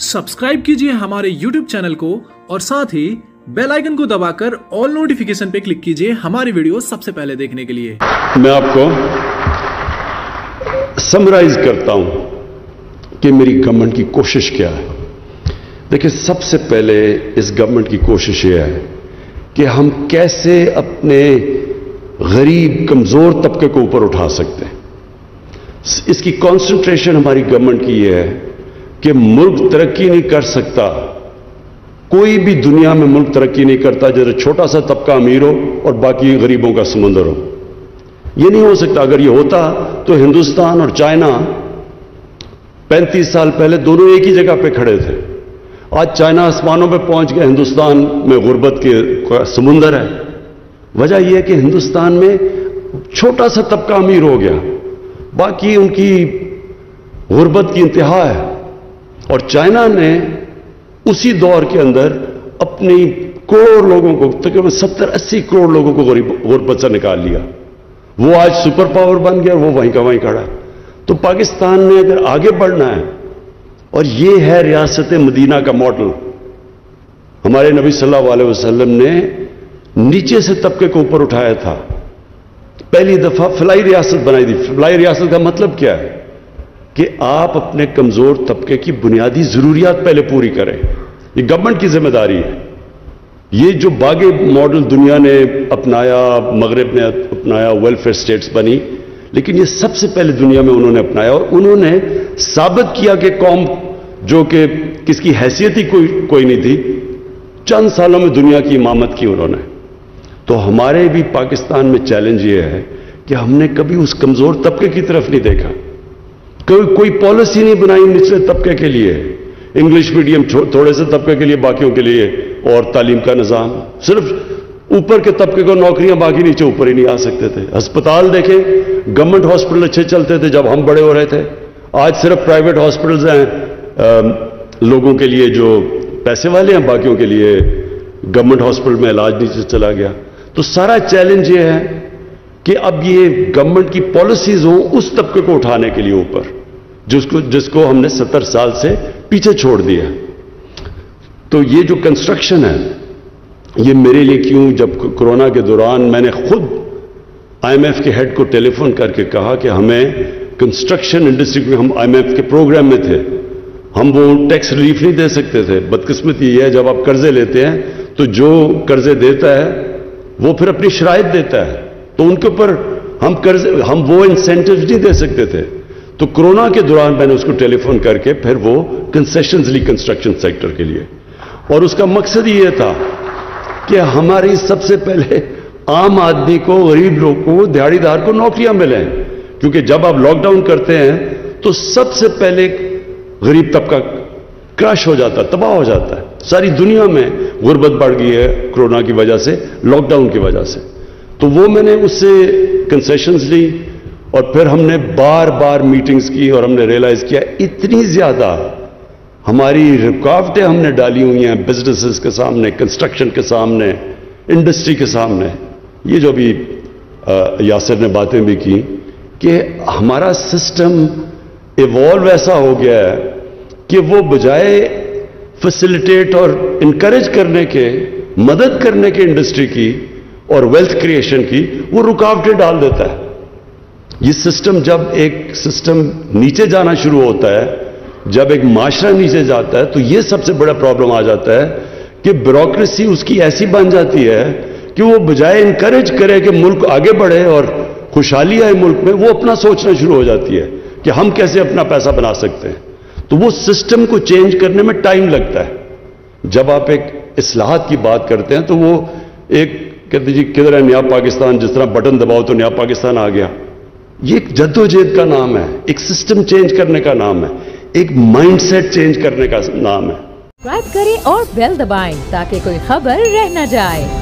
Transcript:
Subscribe कीजिए हमारे YouTube channel को और साथ ही बेल आइकन को दबाकर ऑल नोटिफिकेशन पे क्लिक कीजिए हमारी वीडियो सबसे पहले देखने के लिए। मैं आपको समराइज करता हूँ कि मेरी गवर्नमेंट की कोशिश क्या है। देखिए, सबसे पहले इस गवर्नमेंट की कोशिश यह है कि हम कैसे अपने गरीब, कमज़ोर तबके को ऊपर उठा सकते हैं। इसकी कंसंट्रेशन हमारी गवर्नमेंट की यह है कि मुल्क तरक्की नहीं कर सकता। कोई भी दुनिया में मुल्क तरक्की नहीं करता जैसे छोटा सा तबका अमीर हो और बाकी गरीबों का समंदर हो। यह नहीं हो सकता। अगर यह होता तो हिंदुस्तान और चाइना 35 साल पहले दोनों एक ही जगह पे खड़े थे। आज चाइना आसमानों पे पहुँच गया। हिंदुस्तान में गुर्बत के समुंदर है। वजह यह है कि हिंदुस्तान में छोटा सा तबका अमीर हो गया। बाकी उनकी गुर्बत की इंतहा है। और चाइना ने उसी दौर के अंदर अपनी करोड़ लोगों को, तकरीबन सत्तर, अस्सी करोड़ लोगों को गुर्बत से निकाल लिया। वो आज सुपर पावर बन गया वो वहीं का वहीं खड़ा। तो पाकिस्तान ने अगर आगे बढ़ना है, और ये है रियासत मदीना का मॉडल, हमारे नबी सल्लल्लाहु अलैहि वसल्लम ने नीचे से तबके को ऊपर उठाया था। पहली दफ़ा फलाई रियासत बनाई थी। फलाई रियासत का मतलब क्या है? कि आप अपने कमज़ोर तबके की बुनियादी जरूरियात पहले पूरी करें। ये गवर्नमेंट की ज़िम्मेदारी है। ये जो बागे मॉडल दुनिया ने अपनाया, मगरब ने अपनाया वेलफेयर स्टेट्स बनी, लेकिन ये सबसे पहले दुनिया में उन्होंने अपनाया और उन्होंने साबित किया कि कौम जो कि किसकी हैसियत ही कोई कोई नहीं थी, चंद सालों में दुनिया की इमामत की उन्होंने। तो हमारे भी पाकिस्तान में चैलेंज ये है कि हमने कभी उस कमज़ोर तबके की तरफ़ नहीं देखा। कोई कोई पॉलिसी नहीं बनाई निचले तबके के लिए। इंग्लिश मीडियम थोड़े से तबके के लिए, बाकियों के लिए, और तालीम का निज़ाम। सिर्फ़ ऊपर के तबके को नौकरियाँ बाकी नीचे ऊपर ही नहीं आ सकते थे। अस्पताल देखें गवर्नमेंट हॉस्पिटल अच्छे चलते थे जब हम बड़े हो रहे थे। आज सिर्फ़ प्राइवेट हॉस्पिटल्स हैं लोगों के लिए जो पैसे वाले हैं, बाकियों के लिए गवर्नमेंट हॉस्पिटल में इलाज नीचे चला गया। तो सारा चैलेंज ये है कि अब ये गवर्नमेंट की पॉलिसीज़ हो उस तबके को उठाने के लिए ऊपर। जिसको जिसको हमने सत्तर साल से पीछे छोड़ दिया। तो ये जो कंस्ट्रक्शन है, ये मेरे लिए क्यों, जब कोरोना के दौरान मैंने खुद आईएमएफ के हेड को टेलीफोन करके कहा कि हमें कंस्ट्रक्शन इंडस्ट्री में, हम आईएमएफ के प्रोग्राम में थे। हम वो टैक्स रिलीफ नहीं दे सकते थे। बदकिस्मती ये है, जब आप कर्जे लेते हैं तो जो कर्जे देता है, वो फिर अपनी शराइत देता है। तो उनके ऊपर हम कर्ज, हम वो इंसेंटिव नहीं दे सकते थे। तो कोरोना के दौरान मैंने उसको टेलीफोन करके फिर वो कंसेशन ली कंस्ट्रक्शन सेक्टर के लिए। और उसका मकसद ये था कि हमारी सबसे पहले आम आदमी को, गरीब लोग को, दिहाड़ीदार को नौकरियाँ मिले। क्योंकि जब आप लॉकडाउन करते हैं तो सबसे पहले गरीब तबका क्रश हो जाता, तबाह हो जाता है। सारी दुनिया में गुर्बत बढ़ गई है कोरोना की वजह से लॉकडाउन की वजह से। तो वो मैंने उससे कंसेशंस ली और फिर हमने बार बार मीटिंग्स की और हमने रियलाइज़ किया, इतनी ज़्यादा हमारी रुकावटें हमने डाली हुई हैं बिजनेसेस के सामने कंस्ट्रक्शन के सामने इंडस्ट्री के सामने। ये जो भी यासर ने बातें भी की कि हमारा सिस्टम इवॉल्व ऐसा हो गया है कि वो बजाय फैसिलिटेट और इनकरेज करने के, मदद करने के इंडस्ट्री की और वेल्थ क्रिएशन की, वो रुकावटें डाल देता है। ये सिस्टम जब एक सिस्टम नीचे जाना शुरू होता है, जब एक माशरा नीचे जाता है तो ये सबसे बड़ा प्रॉब्लम आ जाता है कि ब्यूरोक्रेसी उसकी ऐसी बन जाती है कि वो बजाय इंकरेज करे कि मुल्क आगे बढ़े और खुशहाली आए मुल्क में, वो अपना सोचना शुरू हो जाती है कि हम कैसे अपना पैसा बना सकते हैं। तो वो सिस्टम को चेंज करने में टाइम लगता है। जब आप एक इसलाहत की बात करते हैं तो वो एक, कहते जी, किधर है, नया पाकिस्तान, जिस तरह बटन दबाओ तो नया पाकिस्तान आ गया। ये एक जद्दोजहद का नाम है, एक सिस्टम चेंज करने का नाम है, एक माइंडसेट चेंज करने का नाम है। सब्सक्राइब करें और बेल दबाएँ ताकि कोई खबर रह न जाए।